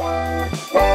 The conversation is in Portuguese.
Música